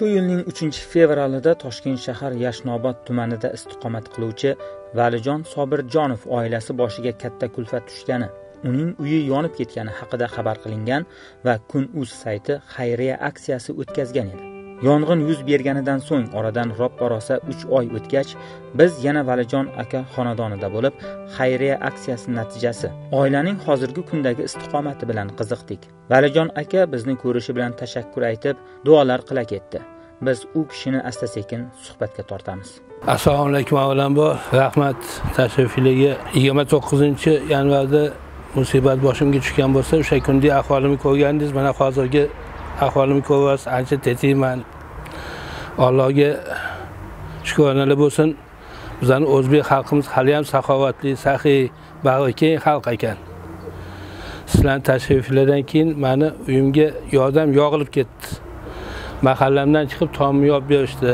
shu yilning 3 fevralida toshkent shahar yashnobod tumanida istiqomat qiluvchi valijon sobirjonov oilasi boshiga katta kulfat tushgani uning uyi yonib ketgani haqida xabar qilingan va kun uz sayti xayriya aksiyasi o'tkazgan edi. Yong'in yuz berganidan so'ng oradan roppa rosa uch oy o'tgach biz yana valijon aka xonadonida bo'lib xayriya aksiyasi natijasi oilaning hozirgi kundagi istiqomati bilan qiziqdik. Valijon aka bizni ko'rishi bilan tashakkur aytib duolar qila ketdi biz u kishini asta sekin suhbatga tortamiz. Assalomu alaykum avvalambor rahmat tashrifinglarga yigirma to'qqizinchi yanvarda musibat boshimga tushgan bo'lsa o'sha kundagi ahvolimni ko'rgandingiz mana hozirgi ahvolim ko'p emas ancha tetikman allohga shukronalar bo'lsin. Bizani o'zbek xalqimiz haliyam saxovatli saxiy bag'rikeng xalq ekan. Sizlarni tashriflardan keyin mani uyimga yordam yog'ilib ketdi. Mahallamdan chiqib tomni yopib berishdi.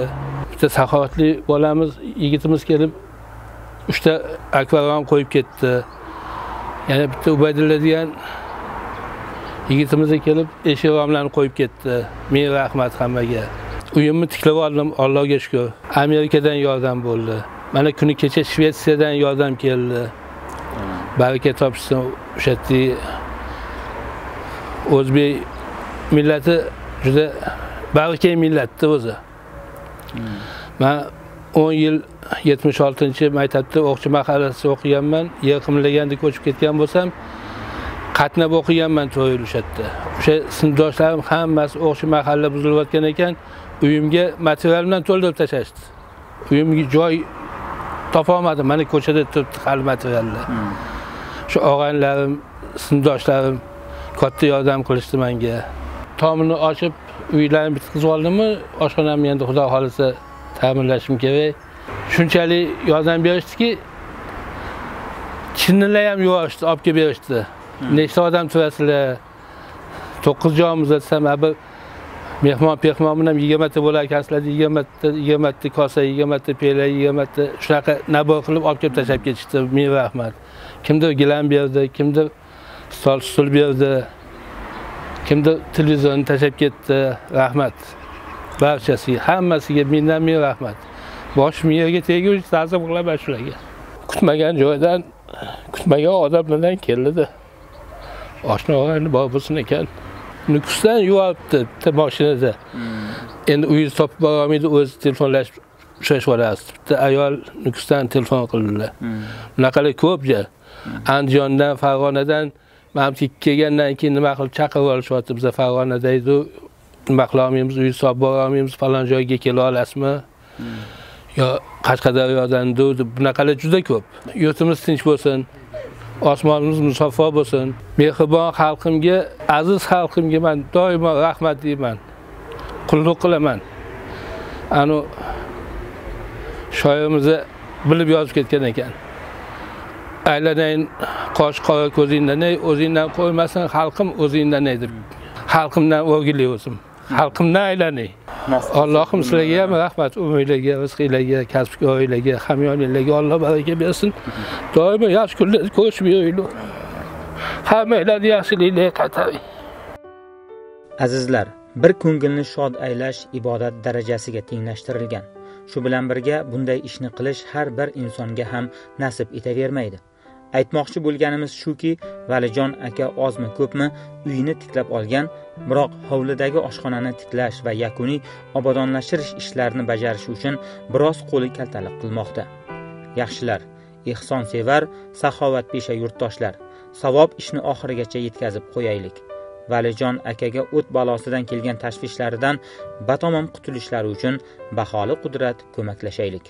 Bitta saxovatli bolamiz yigitimiz kelib uchta akvarium qo'yib ketdi. Yana bitta ubaydulla degan yigitimiz kelib eshik romlarni qo'yib ketdi. Ming rahmat hammaga. Uyimni tiklab oldim allohga shukur. Amerikadan yordam bo'ldi. Mana kuni kecha shvetsiyadan yordam keldi. Baraka topishsin o'sha yerdagi o'zbek millati juda bag'rikeng millatda o'zi. Man o'n yil yetmish oltinchi maktabda o'qchi mahallasida o'qiganman. Yer qimlaganda ko'chib ketgan bo'lsam qatnab o'qiganman to'rt yil o'sha yerda o'sha sinfdoshlarim hammasi o'qchi mahalla buzilayotgan ekan uyimga material bilan to'ldirib tashlashdi. Uyimga joy topolmadim mana ko'chada turibdi hali materiallar. Shu og'aynilarim sinfdoshlarim katta yordam qilishdi menga tomini ochib uylarni bitkazib oldimmi oshxonamni endi xudo xohlasa ta'minlashim kerak. Shunchalik yordam berishdiki chinnilar ham yuvishdi olib kelib berishdi nechta odam turasizlar to'qqiz jonmiz desam bir mehmon pehmon bilan yigirmata bo'lar ekansizlar yigirmata yigirmata kosa yigirmata pela yigirmata shunaqa nabor qilib olib kelib tashlab ketishdi. Ming rahmat kimdir gilam berdi kimdir stol stul berdi kimdir televizorni tashlab ketdi. Rahmat. Barchasiga hammasiga mingdan ming rahmat boshim yerga teguvchi ta'zim qilaman shularga. Kutmagan joydan kutmagan odamlardan keldida. Bor bo'lsin ekan. Nukusdan yuvyapti bitta mashinada endi uyingiz topib borolmaydi o'zi telefonlashib ushlashib yuborasiz bitta ayol nukusdan telefon qildilar. Bunaqalar ko'pja andijondan farg'onadan mana kelgandan keyin nima qilib chaqirib olishyapti biza farg'onada edu nima qilolmaymiz uyni solib borolmaymiz falon joyga kela olasizmi yo qashqadaryodan deb bunaqalar juda ko'p. Yurtimiz tinch bo'lsin osmonimiz musaffo bo'lsin. Mehribon xalqimga aziz xalqimga man doimo rahmat deyman. Qulluq qilaman. Anu shoirimiz bilib yozib ketgan ekan. Aylanayin qosh qora ko'zingdan ey o'zingdan qo'ymasin xalqim o'zingdan ey deb xalqimdan o'rgilay o'zim. Xalqimdan aylanay allohim sizlarga ham rahmat. Umringlarga rizqinglarga kasb koringlarga hamyoninglarga alloh baraka bersin. Doimo yaxshi kunlarda ko'rishib yuringlar hammanglarni yaxshiliklarga qaytaring. Azizlar bir ko'ngilni shod aylash ibodat darajasiga tenglashtirilgan. Shu bilan birga bunday ishni qilish har bir insonga ham nasib etavermaydi. Aytmoqchi bo'lganimiz shuki valijon aka ozmi ko'pmi uyini tiklab olgan biroq hovlidagi oshxonani tiklash va yakuniy obodonlashtirish ishlarini bajarish uchun biroz qo'li kaltalik qilmoqda. Yaxshilar ehsonsevar saxovatpesha yurtdoshlar savob ishni oxirigacha yetkazib qo'yaylik. Valijon akaga o't balosidan kelgan tashvishlaridan batamom qutulishlari uchun baholi qudrat ko'maklashaylik.